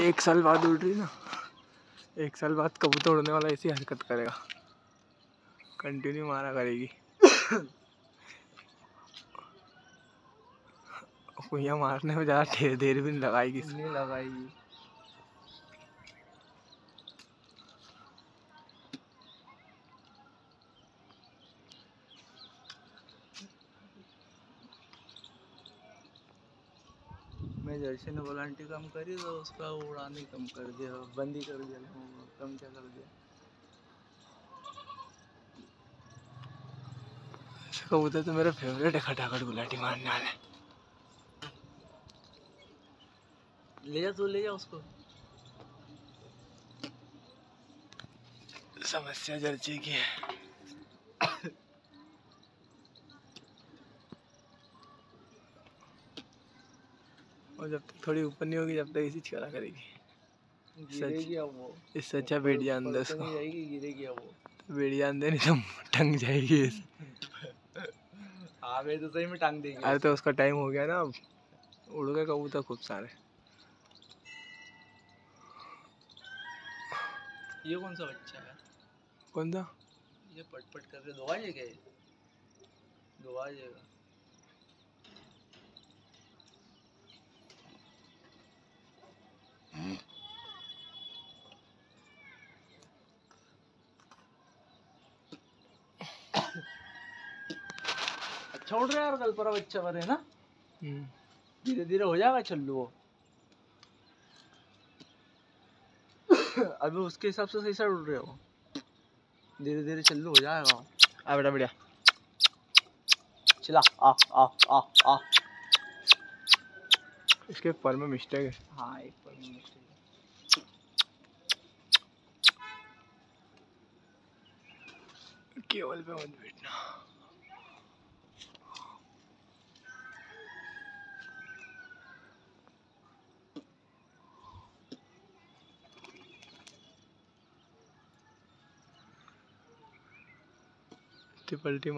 एक साल बाद उड़ रही ना। एक साल बाद कबूतर उड़ने वाला ऐसी हरकत करेगा। कंटिन्यू मारा करेगी। कुया मारने में ज़्यादा देर भी नहीं लगाएगी। नहीं लगाएगी। मैं जर्सी ने वॉलंटी कम करी तो उसका उड़ाने कम कर दिया, बंदी कर दिया कम क्या कर दिया? कबूतर तो मेरा फेवरेट है, खटाखट गुलाटी मारने वाले। ले जा तू, ले जा उसको। समस्या जर्सी की है। और जब तक थोड़ी ऊपर नहीं होगी जब तक इसी चला करेगी। इससे अच्छा बेड़िया अंदर तो उसको नहीं गिरेगी वो। बेड़िया अंदर नहीं तो टंग जाएगी तो सही में टांग देगी। अरे तो उसका टाइम हो गया ना अब। उड़ गए कबूतर खूब सारे। ये कौन सा बच्चा है? कौन सा? ये पट पट कर रहे दो आ उड़ रहा है यार कल पर बच्चा पर है ना। हम्म। धीरे धीरे हो जाएगा चल्लू वो। अभी उसके हिसाब से सही साइड उड़ रहे हो। धीरे धीरे चल्लू हो जाएगा। आ बेटा बढ़िया। चला आ आ आ आ। इसके पर में मिस्टेक है। हाँ एक पर में है। केवल पे मत बैठना। पलटी